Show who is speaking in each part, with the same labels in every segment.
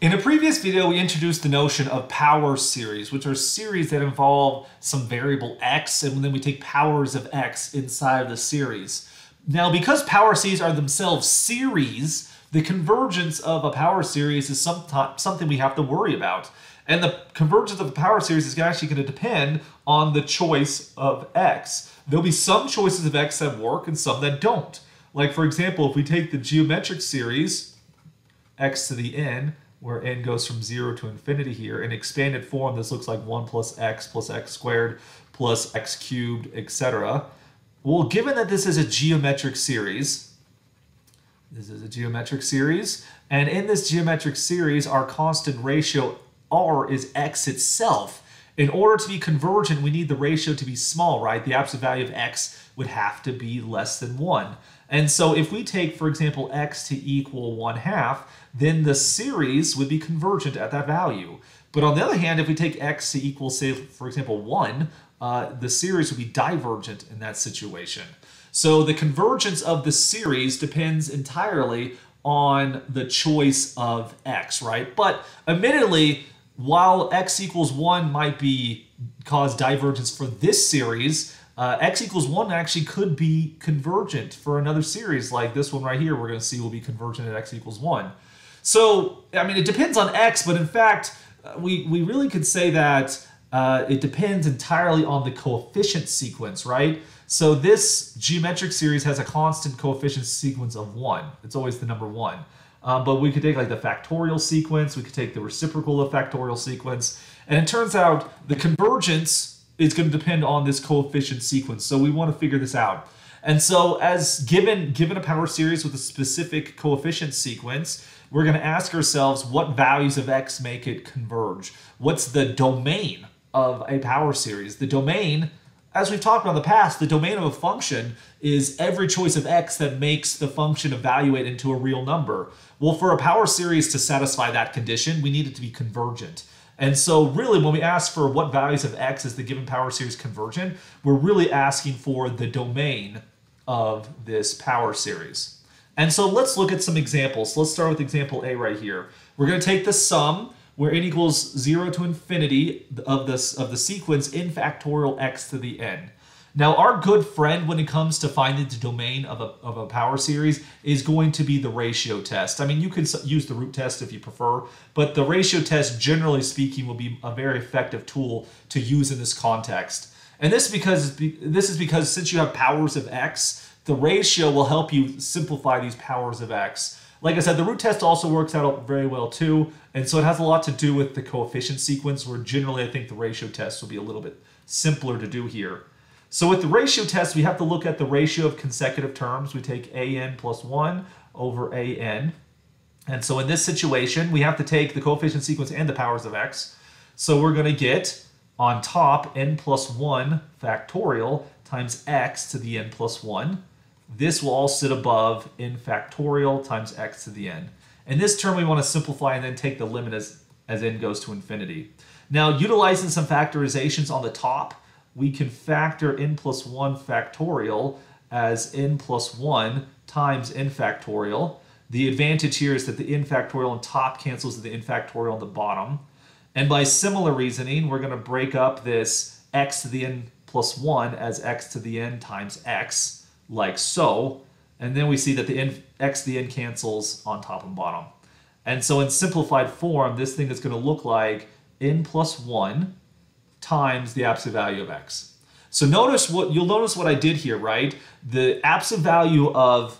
Speaker 1: In a previous video, we introduced the notion of power series, which are series that involve some variable x, and then we take powers of x inside of the series. Now, because power series are themselves series, the convergence of a power series is some something we have to worry about. And the convergence of the power series is actually going to depend on the choice of x. There'll be some choices of x that work and some that don't. Like, for example, if we take the geometric series, x to the n, where n goes from 0 to infinity here. In expanded form, this looks like 1 plus x plus x squared plus x cubed, etc. Well, given that this is a geometric series, this is a geometric series, and in this geometric series, our constant ratio r is x itself. In order to be convergent, we need the ratio to be small, right? The absolute value of x would have to be less than 1. And so if we take, for example, x to equal 1 half, then the series would be convergent at that value. But on the other hand, if we take x to equal, say, for example, 1, uh, the series would be divergent in that situation. So the convergence of the series depends entirely on the choice of x, right? But admittedly, while x equals 1 might be cause divergence for this series, uh, x equals 1 actually could be convergent for another series like this one right here we're going to see will be convergent at x equals 1. So, I mean, it depends on x, but in fact, uh, we, we really could say that uh, it depends entirely on the coefficient sequence, right? So this geometric series has a constant coefficient sequence of 1. It's always the number 1. Um, but we could take like the factorial sequence, we could take the reciprocal of factorial sequence, and it turns out the convergence is going to depend on this coefficient sequence. So we want to figure this out. And so as given, given a power series with a specific coefficient sequence, we're going to ask ourselves what values of x make it converge? What's the domain of a power series? The domain, as we've talked about in the past, the domain of a function is every choice of x that makes the function evaluate into a real number. Well, for a power series to satisfy that condition, we need it to be convergent. And so really when we ask for what values of x is the given power series convergent, we're really asking for the domain of this power series. And so let's look at some examples. Let's start with example A right here. We're going to take the sum where n equals 0 to infinity of, this, of the sequence n factorial x to the n. Now, our good friend when it comes to finding the domain of a, of a power series is going to be the ratio test. I mean, you can use the root test if you prefer, but the ratio test, generally speaking, will be a very effective tool to use in this context. And this because this is because since you have powers of x, the ratio will help you simplify these powers of x. Like I said, the root test also works out very well too, and so it has a lot to do with the coefficient sequence, where generally I think the ratio test will be a little bit simpler to do here. So with the ratio test, we have to look at the ratio of consecutive terms. We take an plus 1 over an. And so in this situation, we have to take the coefficient sequence and the powers of x. So we're going to get on top n plus 1 factorial times x to the n plus 1. This will all sit above n factorial times x to the n. And this term we want to simplify and then take the limit as, as n goes to infinity. Now, utilizing some factorizations on the top, we can factor n plus 1 factorial as n plus 1 times n factorial. The advantage here is that the n factorial on top cancels the n factorial on the bottom. And by similar reasoning, we're going to break up this x to the n plus 1 as x to the n times x, like so. And then we see that the n, x to the n cancels on top and bottom. And so in simplified form, this thing is going to look like n plus 1 times the absolute value of x. So notice what you'll notice what I did here, right? The absolute value of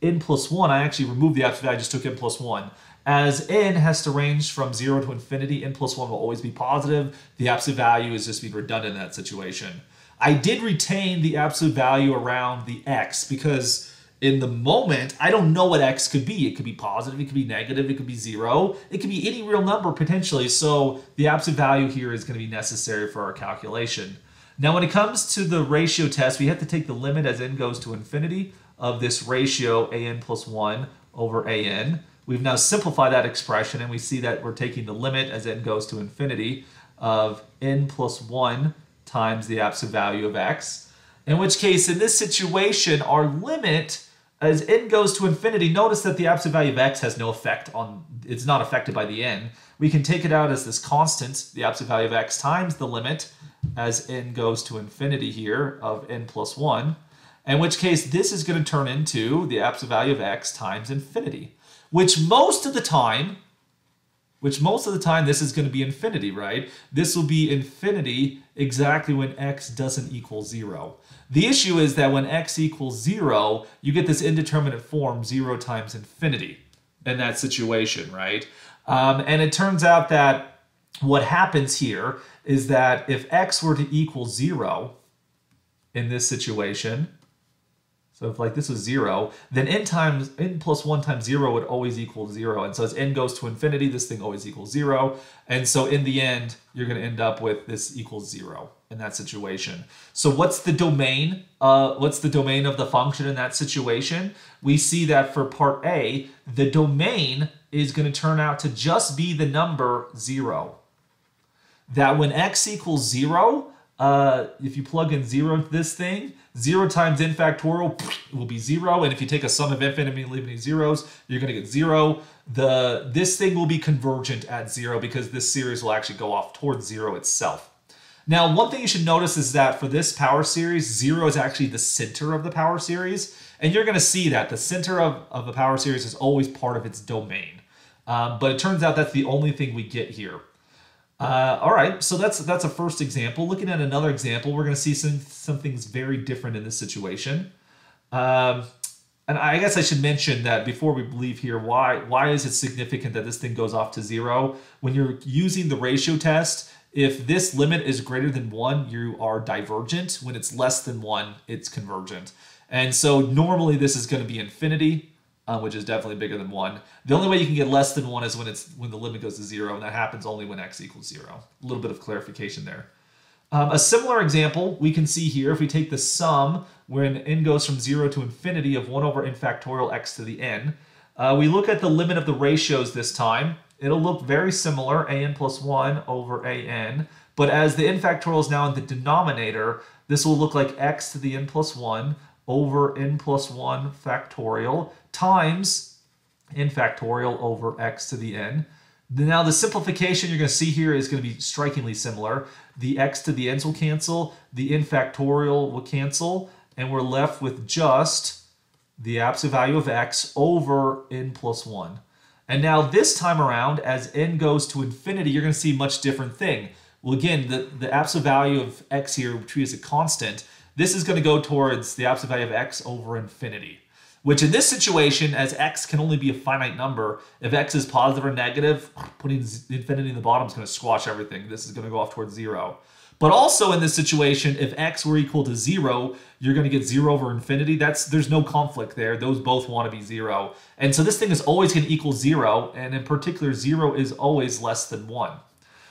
Speaker 1: n plus 1, I actually removed the absolute value, I just took n plus 1. As n has to range from 0 to infinity, n plus 1 will always be positive. The absolute value is just being redundant in that situation. I did retain the absolute value around the x because in the moment, I don't know what x could be. It could be positive, it could be negative, it could be zero, it could be any real number potentially. So the absolute value here is going to be necessary for our calculation. Now, when it comes to the ratio test, we have to take the limit as n goes to infinity of this ratio an plus 1 over an. We've now simplified that expression, and we see that we're taking the limit as n goes to infinity of n plus 1 times the absolute value of x. In which case, in this situation, our limit As n goes to infinity, notice that the absolute value of x has no effect on, it's not affected by the n. We can take it out as this constant, the absolute value of x times the limit as n goes to infinity here of n plus 1, in which case this is going to turn into the absolute value of x times infinity, which most of the time, which most of the time this is going to be infinity, right? This will be infinity exactly when x doesn't equal 0. The issue is that when x equals 0, you get this indeterminate form 0 times infinity in that situation, right? Um, and it turns out that what happens here is that if x were to equal 0 in this situation, so if like this was 0, then n times n plus 1 times 0 would always equal 0. And so as n goes to infinity, this thing always equals 0. And so in the end, you're going to end up with this equals 0 in that situation. So what's the domain? Uh, what's the domain of the function in that situation? We see that for part A, the domain is going to turn out to just be the number 0 that when x equals 0, uh, if you plug in 0 into this thing, 0 times n factorial will be 0. And if you take a sum of infinitely zeros, you're going to get 0. The, this thing will be convergent at 0 because this series will actually go off towards 0 itself. Now, one thing you should notice is that for this power series, 0 is actually the center of the power series. And you're going to see that the center of, of the power series is always part of its domain. Um, but it turns out that's the only thing we get here. Uh, all right, so that's that's a first example. Looking at another example, we're going to see some some things very different in this situation. Um, and I guess I should mention that before we leave here, why why is it significant that this thing goes off to zero? When you're using the ratio test, if this limit is greater than one, you are divergent. When it's less than one, it's convergent. And so normally this is going to be infinity um, which is definitely bigger than one. The only way you can get less than one is when it's when the limit goes to zero, and that happens only when x equals zero. A little bit of clarification there. Um, a similar example we can see here if we take the sum when n goes from 0 to infinity of 1 over n factorial x to the n. Uh, we look at the limit of the ratios this time. It'll look very similar, an plus 1 over an, but as the n factorial is now in the denominator, this will look like x to the n plus 1 over n plus 1 factorial times n factorial over x to the n. Now the simplification you're going to see here is going to be strikingly similar. The x to the n's will cancel, the n factorial will cancel, and we're left with just the absolute value of x over n plus 1. And now this time around, as n goes to infinity, you're going to see a much different thing. Well, again, the, the absolute value of x here, which is a constant, this is going to go towards the absolute value of x over infinity. Which in this situation, as x can only be a finite number, if x is positive or negative, putting infinity in the bottom is going to squash everything. This is going to go off towards zero. But also in this situation, if x were equal to zero, you're going to get zero over infinity. That's There's no conflict there. Those both want to be zero. And so this thing is always going to equal zero, and in particular, zero is always less than one.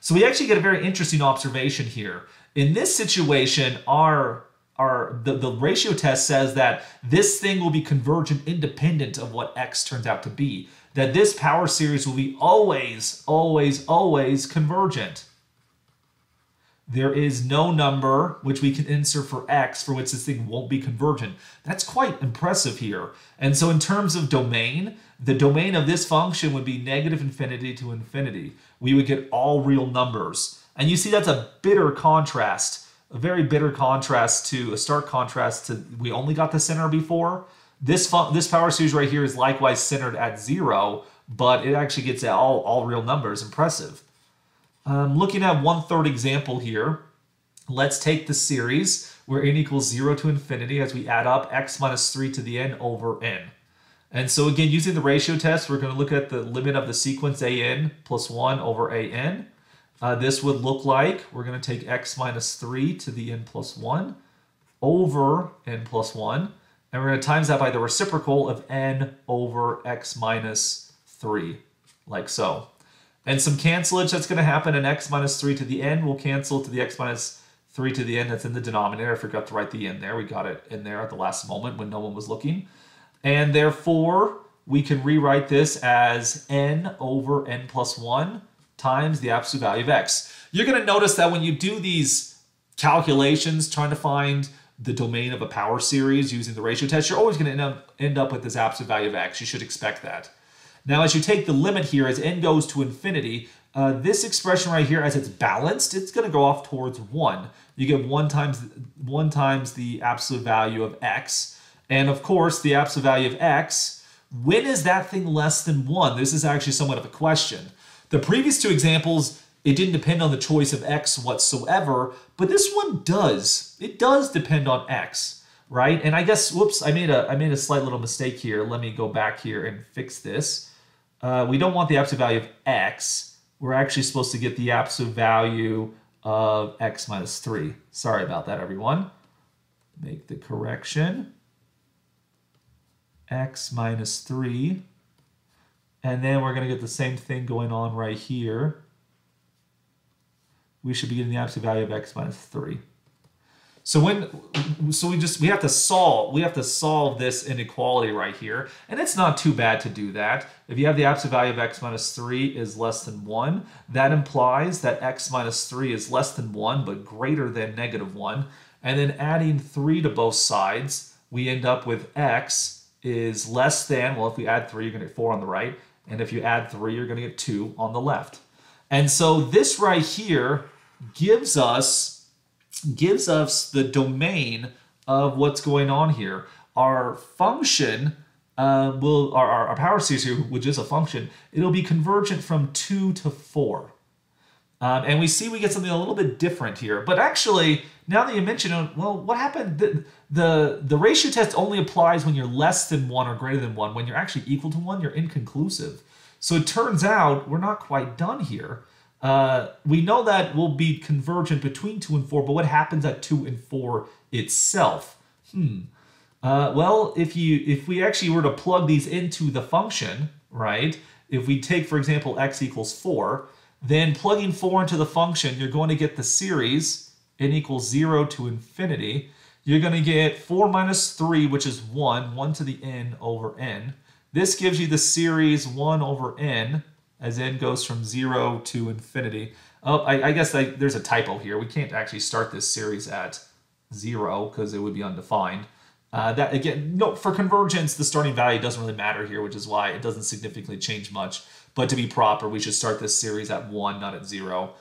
Speaker 1: So we actually get a very interesting observation here. In this situation, our our the, the ratio test says that this thing will be convergent independent of what x turns out to be. That this power series will be always, always, always convergent. There is no number which we can insert for x for which this thing won't be convergent. That's quite impressive here. And so in terms of domain, the domain of this function would be negative infinity to infinity. We would get all real numbers. And you see that's a bitter contrast a very bitter contrast to a stark contrast to we only got the center before. This this power series right here is likewise centered at zero, but it actually gets at all all real numbers. Impressive. Um, looking at one third example here, let's take the series where n equals zero to infinity as we add up x minus three to the n over n. And so again, using the ratio test, we're going to look at the limit of the sequence an plus 1 over an. Uh, this would look like we're going to take x minus 3 to the n plus 1 over n plus 1. And we're going to times that by the reciprocal of n over x minus 3, like so. And some cancelage that's going to happen, and x minus 3 to the n will cancel to the x minus 3 to the n that's in the denominator. I forgot to write the n there. We got it in there at the last moment when no one was looking. And therefore, we can rewrite this as n over n plus 1 times the absolute value of x. You're going to notice that when you do these calculations trying to find the domain of a power series using the ratio test, you're always going to end up, end up with this absolute value of x. You should expect that. Now, as you take the limit here, as n goes to infinity, uh, this expression right here, as it's balanced, it's going to go off towards 1. You get 1 times, 1 times the absolute value of x. And of course, the absolute value of x, when is that thing less than 1? This is actually somewhat of a question. The previous two examples, it didn't depend on the choice of x whatsoever, but this one does. It does depend on x, right? And I guess, whoops, I made a, I made a slight little mistake here. Let me go back here and fix this. Uh, we don't want the absolute value of x. We're actually supposed to get the absolute value of x minus 3. Sorry about that, everyone. Make the correction. x minus 3. And then we're going to get the same thing going on right here we should be getting the absolute value of x minus 3. So when so we just we have to solve we have to solve this inequality right here. And it's not too bad to do that. If you have the absolute value of x minus 3 is less than 1, that implies that x minus 3 is less than 1 but greater than negative 1. And then adding 3 to both sides, we end up with x is less than, well, if we add 3, you're going to get 4 on the right. And if you add 3, you're going to get 2 on the left. And so this right here gives us gives us the domain of what's going on here. Our function uh, will, our, our power series here, which is a function, it'll be convergent from 2 to 4. Um, and we see we get something a little bit different here. But actually, now that you mention it, well, what happened? The, the, the ratio test only applies when you're less than 1 or greater than 1. When you're actually equal to 1, you're inconclusive. So it turns out we're not quite done here. Uh, we know that we'll be convergent between 2 and 4, but what happens at 2 and 4 itself? Hmm. Uh, well, if you if we actually were to plug these into the function, right? If we take, for example, x equals 4, then plugging 4 into the function, you're going to get the series n equals 0 to infinity. You're going to get 4 minus 3, which is 1, 1 to the n over n. This gives you the series 1 over n, as n goes from 0 to infinity. Oh, I, I guess I, there's a typo here. We can't actually start this series at 0 because it would be undefined. Uh, that again, no, for convergence, the starting value doesn't really matter here, which is why it doesn't significantly change much. But to be proper, we should start this series at 1, not at 0.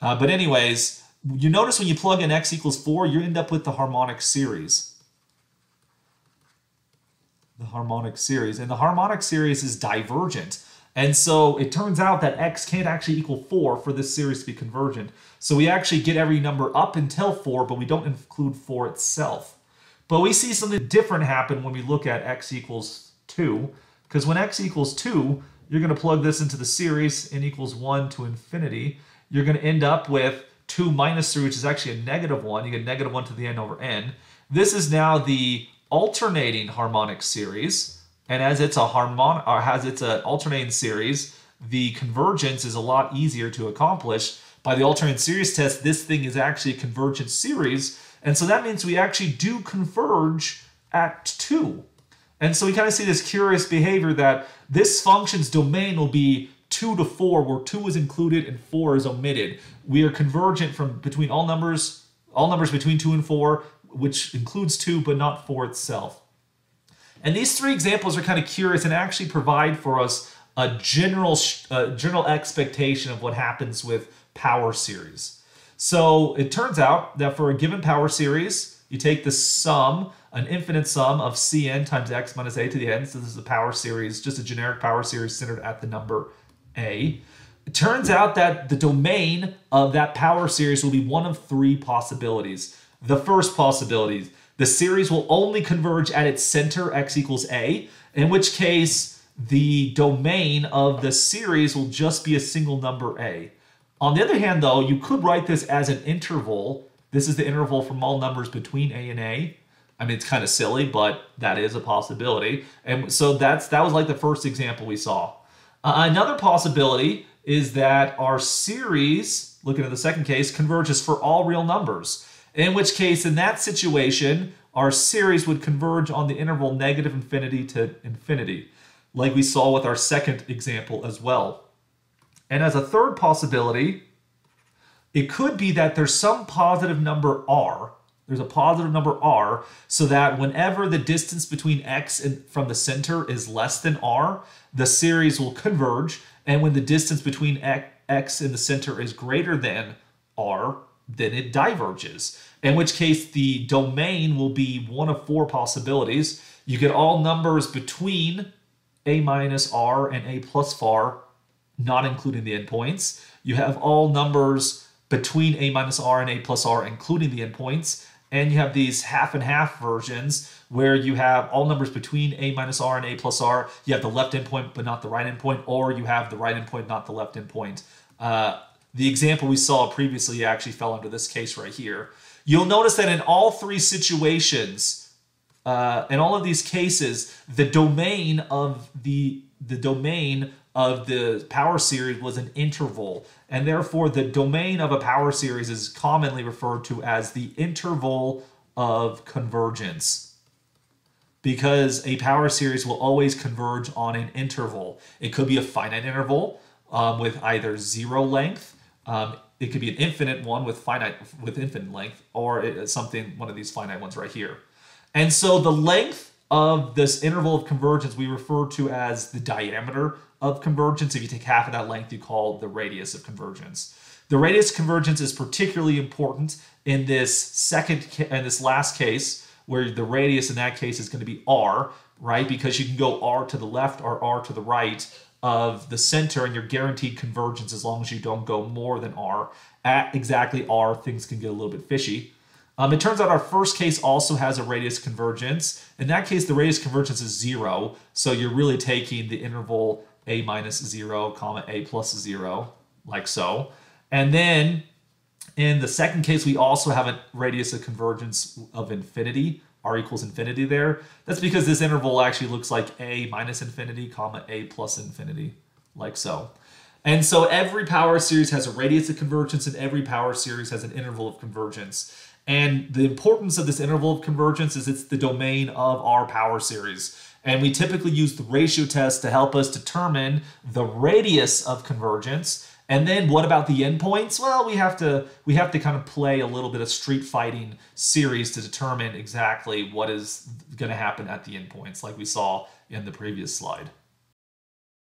Speaker 1: Uh, but anyways, you notice when you plug in x equals 4, you end up with the harmonic series. The harmonic series. And the harmonic series is divergent. And so it turns out that x can't actually equal 4 for this series to be convergent. So we actually get every number up until 4, but we don't include 4 itself. But we see something different happen when we look at x equals 2, because when x equals 2, you're going to plug this into the series, n equals 1 to infinity. You're going to end up with 2 minus 3, which is actually a negative 1. You get negative 1 to the n over n. This is now the alternating harmonic series. And as it's a harmonic or uh, as it's an alternating series, the convergence is a lot easier to accomplish. By the alternating series test, this thing is actually a convergent series. And so that means we actually do converge at 2. And so we kind of see this curious behavior that this function's domain will be 2 to 4, where 2 is included and 4 is omitted. We are convergent from between all numbers, all numbers between 2 and 4, which includes 2 but not 4 itself. And these three examples are kind of curious and actually provide for us a general, general expectation of what happens with power series. So it turns out that for a given power series, you take the sum, an infinite sum of Cn times x minus a to the n. So this is a power series, just a generic power series centered at the number a. It turns out that the domain of that power series will be one of three possibilities. The first possibility the series will only converge at its center, x equals a, in which case the domain of the series will just be a single number a. On the other hand, though, you could write this as an interval. This is the interval from all numbers between a and a. I mean, it's kind of silly, but that is a possibility. And so that's that was like the first example we saw. Uh, another possibility is that our series, looking at the second case, converges for all real numbers. In which case, in that situation, our series would converge on the interval negative infinity to infinity, like we saw with our second example as well. And as a third possibility, it could be that there's some positive number r There's a positive number r, so that whenever the distance between x and from the center is less than r, the series will converge. And when the distance between x and the center is greater than r, then it diverges. In which case, the domain will be one of four possibilities. You get all numbers between a minus r and a plus r, not including the endpoints. You have all numbers between a minus r and a plus r, including the endpoints. And you have these half and half versions where you have all numbers between a minus r and a plus r. You have the left endpoint, but not the right endpoint, or you have the right endpoint, not the left endpoint. Uh, the example we saw previously actually fell under this case right here. You'll notice that in all three situations, uh, in all of these cases, the domain of the the domain of the power series was an interval, and therefore the domain of a power series is commonly referred to as the interval of convergence. Because a power series will always converge on an interval. It could be a finite interval um, with either zero length, um, it could be an infinite one with finite with infinite length, or it, something one of these finite ones right here. And so the length of this interval of convergence we refer to as the diameter of convergence. If you take half of that length, you call the radius of convergence. The radius convergence is particularly important in this second in this last case where the radius in that case is going to be r, right? Because you can go r to the left or r to the right of the center and you're guaranteed convergence as long as you don't go more than r. At exactly r, things can get a little bit fishy. Um, it turns out our first case also has a radius convergence. In that case, the radius convergence is zero. So you're really taking the interval a minus zero, comma a plus zero, like so. And then in the second case, we also have a radius of convergence of infinity, r equals infinity there. That's because this interval actually looks like a minus infinity, comma a plus infinity, like so. And so every power series has a radius of convergence and every power series has an interval of convergence. And the importance of this interval of convergence is it's the domain of our power series. And we typically use the ratio test to help us determine the radius of convergence. And then what about the endpoints? Well, we have to we have to kind of play a little bit of street fighting series to determine exactly what is going to happen at the endpoints like we saw in the previous slide.